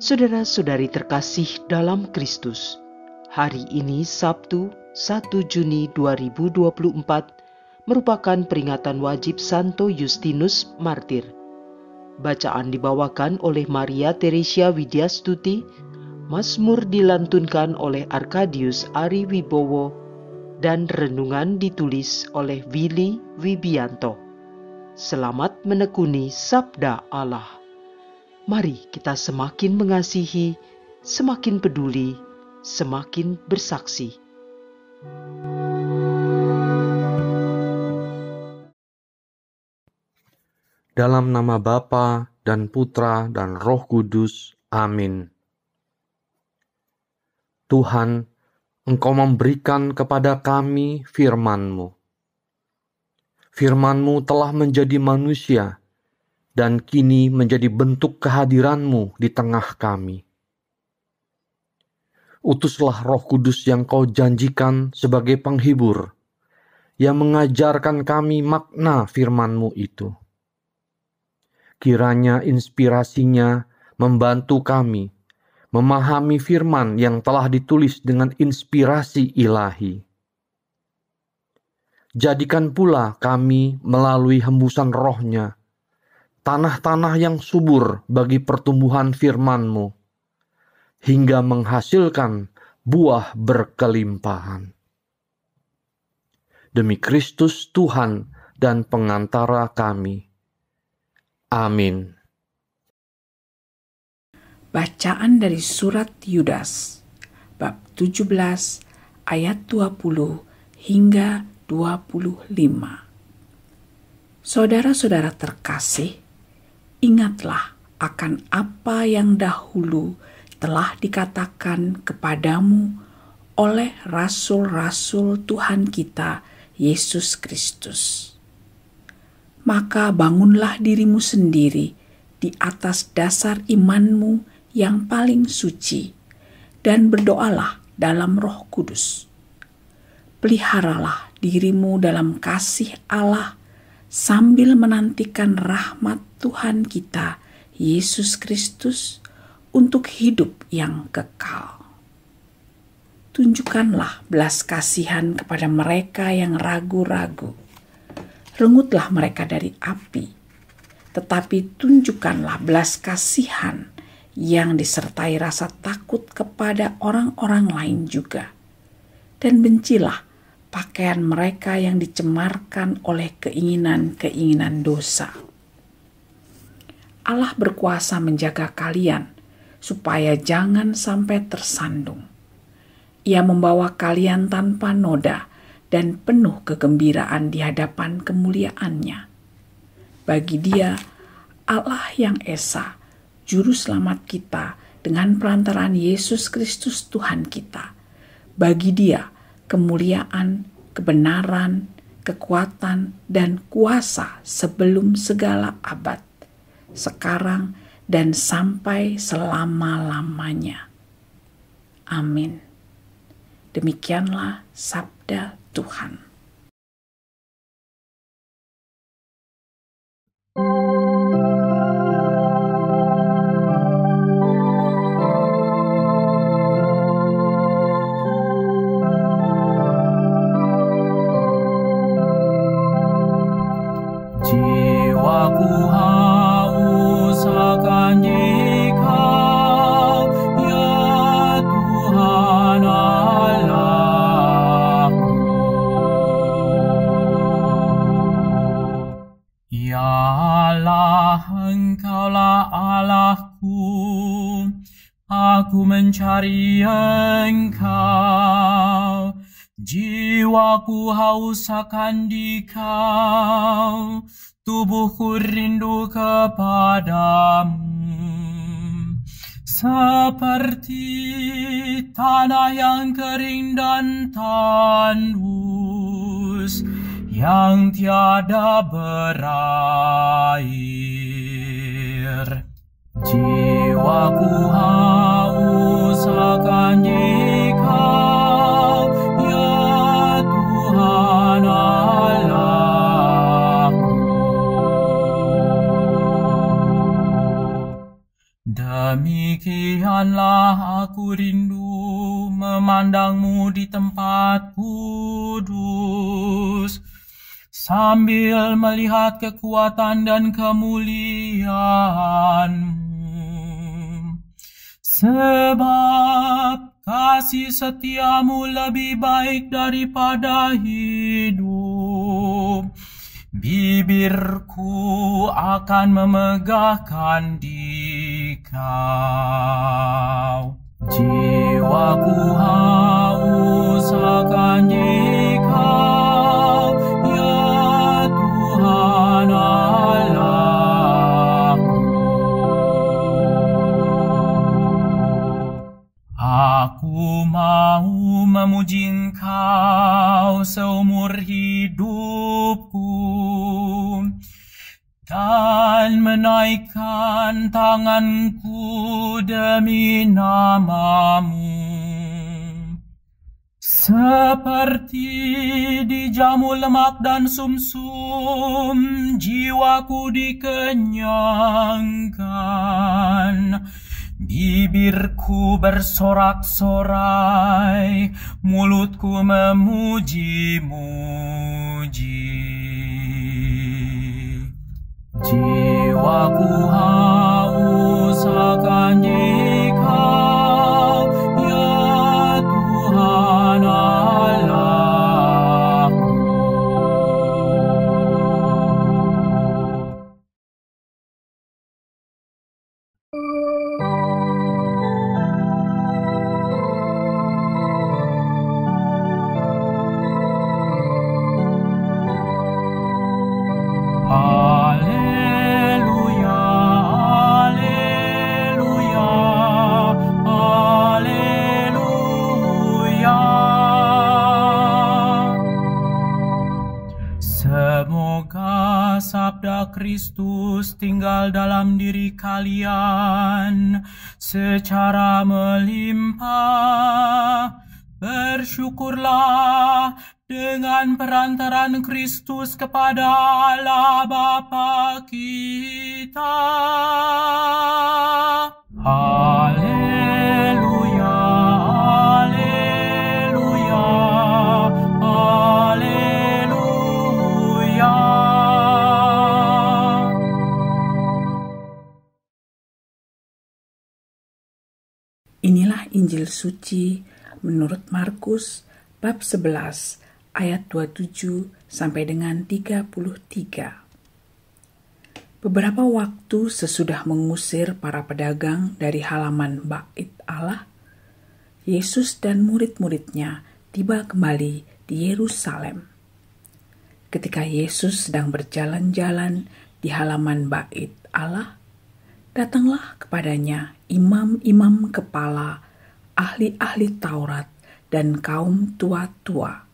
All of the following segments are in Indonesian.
Saudara-saudari terkasih dalam Kristus, hari ini Sabtu 1 Juni 2024 merupakan peringatan wajib Santo Justinus Martir. Bacaan dibawakan oleh Maria Teresia Widyastuti, Mazmur dilantunkan oleh Arkadius Ari Wibowo, dan renungan ditulis oleh Willy Wibianto. Selamat menekuni Sabda Allah mari kita semakin mengasihi, semakin peduli, semakin bersaksi. Dalam nama Bapa dan Putra dan Roh Kudus. Amin. Tuhan, Engkau memberikan kepada kami firman-Mu. Firman-Mu telah menjadi manusia dan kini menjadi bentuk kehadiranmu di tengah kami. Utuslah roh kudus yang kau janjikan sebagai penghibur, yang mengajarkan kami makna firmanmu itu. Kiranya inspirasinya membantu kami memahami firman yang telah ditulis dengan inspirasi ilahi. Jadikan pula kami melalui hembusan rohnya, tanah-tanah yang subur bagi pertumbuhan firman-Mu, hingga menghasilkan buah berkelimpahan. Demi Kristus Tuhan dan pengantara kami. Amin. Bacaan dari surat Yudas, bab 17 ayat 20 hingga 25. Saudara-saudara terkasih, ingatlah akan apa yang dahulu telah dikatakan kepadamu oleh rasul-rasul Tuhan kita, Yesus Kristus. Maka bangunlah dirimu sendiri di atas dasar imanmu yang paling suci, dan berdoalah dalam Roh Kudus. Peliharalah dirimu dalam kasih Allah sambil menantikan rahmat Tuhan kita, Yesus Kristus, untuk hidup yang kekal. Tunjukkanlah belas kasihan kepada mereka yang ragu-ragu. Rengutlah mereka dari api, tetapi tunjukkanlah belas kasihan yang disertai rasa takut kepada orang-orang lain juga. Dan bencilah pakaian mereka yang dicemarkan oleh keinginan-keinginan dosa. Allah berkuasa menjaga kalian supaya jangan sampai tersandung. Ia membawa kalian tanpa noda dan penuh kegembiraan di hadapan kemuliaannya. Bagi dia, Allah yang Esa, Juru Selamat kita, dengan perantaraan Yesus Kristus Tuhan kita. Bagi dia, kemuliaan, kebenaran, kekuatan, dan kuasa sebelum segala abad, sekarang dan sampai selama-lamanya. Amin. Demikianlah sabda Tuhan. Jiwaku haus akan dikau, tubuhku rindu kepadamu. Seperti tanah yang kering dan tandus, yang tiada berair. Jiwaku haus akan Dikau, Demikianlah aku rindu memandangmu di tempat kudus, sambil melihat kekuatan dan kemuliaanmu. Sebab kasih setiamu lebih baik daripada hidup. Bibirku akan memegahkan di kau. Jiwaku haus akan di kau, ya Tuhan Allahku. Aku mau memuji Engkau seumur hidupku dan menaikkan tanganku demi namamu. Seperti di jamu lemak dan sumsum, jiwaku dikenyangkan. Bibirku bersorak-sorai, mulutku memuji-muji. 叽哇咕哈，乌萨嘎尼。Kristus tinggal dalam diri kalian secara melimpah. Bersyukurlah dengan perantaran Kristus kepada Allah Bapa kita. Haleluya, Injil suci menurut Markus bab 11 ayat 27 sampai dengan 33. Beberapa waktu sesudah mengusir para pedagang dari halaman bait Allah, Yesus dan murid-muridnya tiba kembali di Yerusalem. Ketika Yesus sedang berjalan-jalan di halaman bait Allah, datanglah kepadanya imam-imam kepala, ahli-ahli Taurat, dan kaum tua-tua.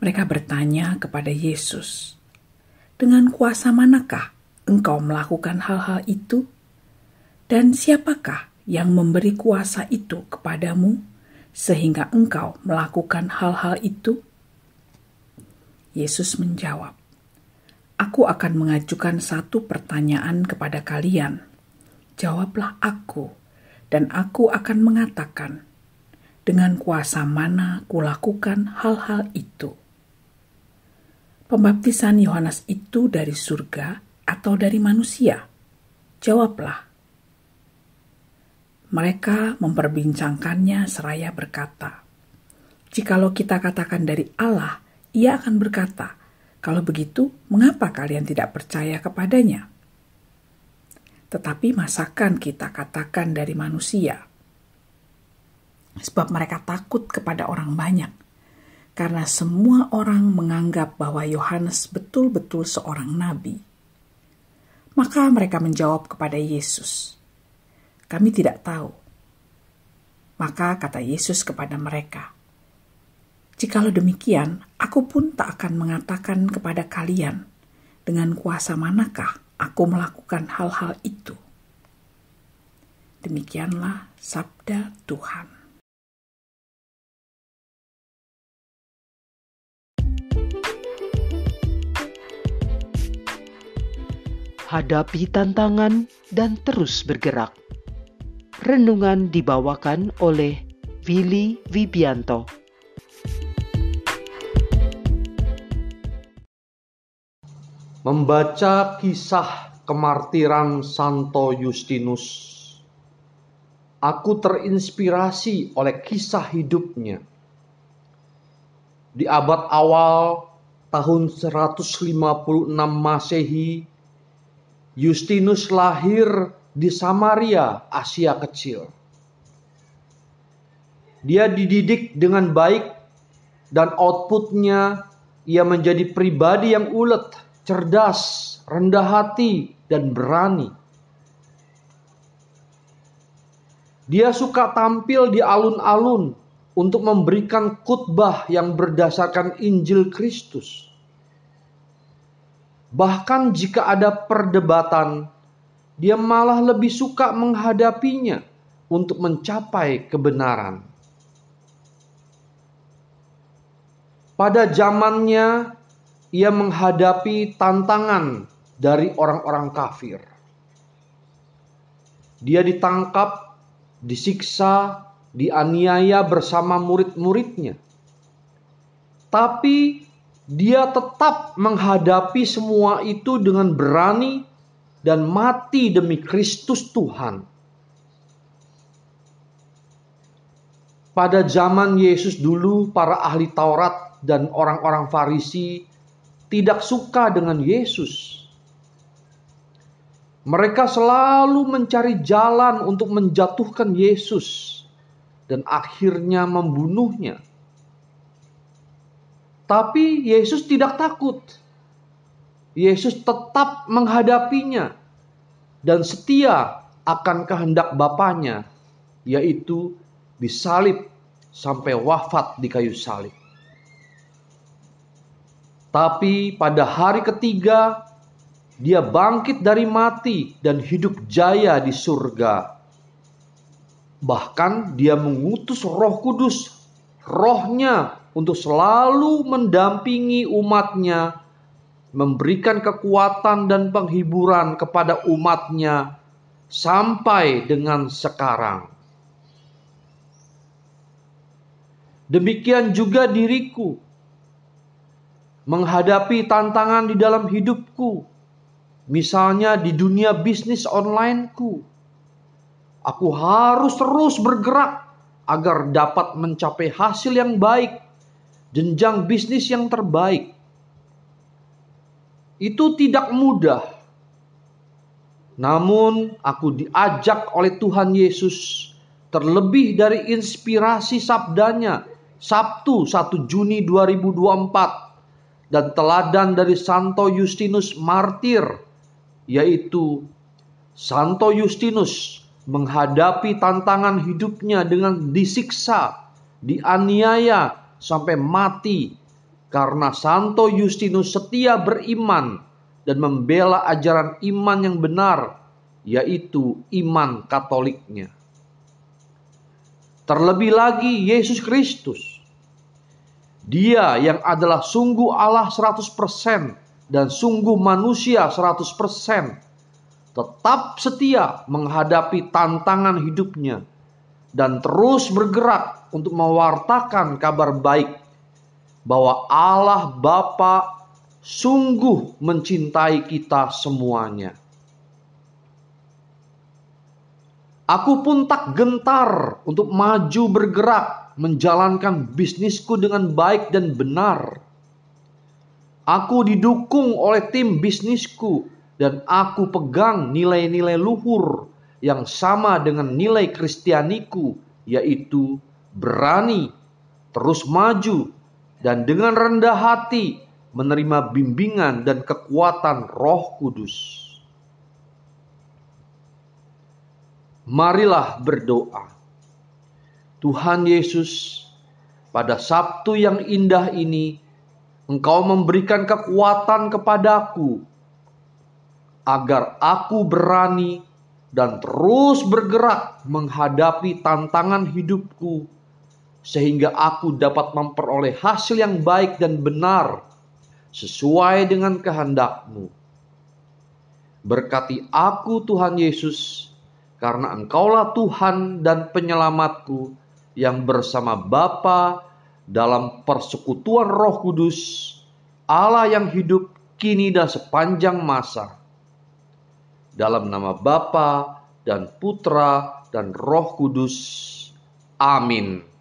Mereka bertanya kepada Yesus, "Dengan kuasa manakah engkau melakukan hal-hal itu? Dan siapakah yang memberi kuasa itu kepadamu, sehingga engkau melakukan hal-hal itu?" Yesus menjawab, "Aku akan mengajukan satu pertanyaan kepada kalian. Jawablah aku, dan aku akan mengatakan." dengan kuasa mana kulakukan hal-hal itu. Pembaptisan Yohanes itu dari surga atau dari manusia? Jawablah. Mereka memperbincangkannya seraya berkata, Jikalau kita katakan dari Allah, ia akan berkata, kalau begitu, mengapa kalian tidak percaya kepadanya? Tetapi masakan kita katakan dari manusia? sebab mereka takut kepada orang banyak, karena semua orang menganggap bahwa Yohanes betul-betul seorang nabi. Maka mereka menjawab kepada Yesus, "Kami tidak tahu." Maka kata Yesus kepada mereka, "Jikalau demikian, aku pun tak akan mengatakan kepada kalian dengan kuasa manakah aku melakukan hal-hal itu." Demikianlah sabda Tuhan. hadapi tantangan, dan terus bergerak. renungan dibawakan oleh Willy Wibianto. Membaca kisah kemartiran Santo Justinus aku terinspirasi oleh kisah hidupnya. Di abad awal tahun 156 Masehi, Justinus lahir di Samaria, Asia Kecil. Dia dididik dengan baik dan outputnya ia menjadi pribadi yang ulet, cerdas, rendah hati, dan berani. Dia suka tampil di alun-alun untuk memberikan khutbah yang berdasarkan Injil Kristus. Bahkan jika ada perdebatan, dia malah lebih suka menghadapinya untuk mencapai kebenaran. Pada zamannya, ia menghadapi tantangan dari orang-orang kafir. Dia ditangkap disiksa, dianiaya bersama murid-muridnya. Tapi dia tetap menghadapi semua itu dengan berani dan mati demi Kristus Tuhan. Pada zaman Yesus dulu, para ahli Taurat dan orang-orang Farisi tidak suka dengan Yesus mereka selalu mencari jalan untuk menjatuhkan Yesus dan akhirnya membunuhnya. Tapi Yesus tidak takut. Yesus tetap menghadapinya dan setia akan kehendak Bapaknya, yaitu disalib sampai wafat di kayu salib. Tapi pada hari ketiga dia bangkit dari mati dan hidup jaya di surga. Bahkan dia mengutus roh kudus, rohnya untuk selalu mendampingi umatnya, memberikan kekuatan dan penghiburan kepada umatnya sampai dengan sekarang. Demikian juga diriku menghadapi tantangan di dalam hidupku Misalnya di dunia bisnis onlineku, aku harus terus bergerak agar dapat mencapai hasil yang baik, jenjang bisnis yang terbaik. Itu tidak mudah. Namun aku diajak oleh Tuhan Yesus terlebih dari inspirasi sabdanya Sabtu 1 Juni 2024 dan teladan dari Santo Justinus Martir yaitu Santo Justinus menghadapi tantangan hidupnya dengan disiksa, dianiaya sampai mati karena Santo Justinus setia beriman dan membela ajaran iman yang benar, yaitu iman Katoliknya. Terlebih lagi Yesus Kristus. Dia yang adalah sungguh Allah 100% dan sungguh manusia 100% tetap setia menghadapi tantangan hidupnya dan terus bergerak untuk mewartakan kabar baik bahwa Allah Bapa sungguh mencintai kita semuanya. Aku pun tak gentar untuk maju bergerak menjalankan bisnisku dengan baik dan benar Aku didukung oleh tim bisnisku dan aku pegang nilai-nilai luhur yang sama dengan nilai kristianiku yaitu berani, terus maju dan dengan rendah hati menerima bimbingan dan kekuatan Roh Kudus. Marilah berdoa. Tuhan Yesus, pada Sabtu yang indah ini Engkau memberikan kekuatan kepadaku agar aku berani dan terus bergerak menghadapi tantangan hidupku, sehingga aku dapat memperoleh hasil yang baik dan benar sesuai dengan kehendakmu. Berkati aku, Tuhan Yesus, karena Engkaulah Tuhan dan penyelamatku yang bersama Bapa dalam persekutuan Roh Kudus, Allah yang hidup kini dan sepanjang masa. Dalam nama Bapa dan Putra dan Roh Kudus. Amin.